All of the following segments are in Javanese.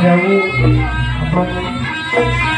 sewu Ampun.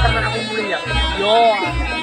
karena aku kuliah ya? yo.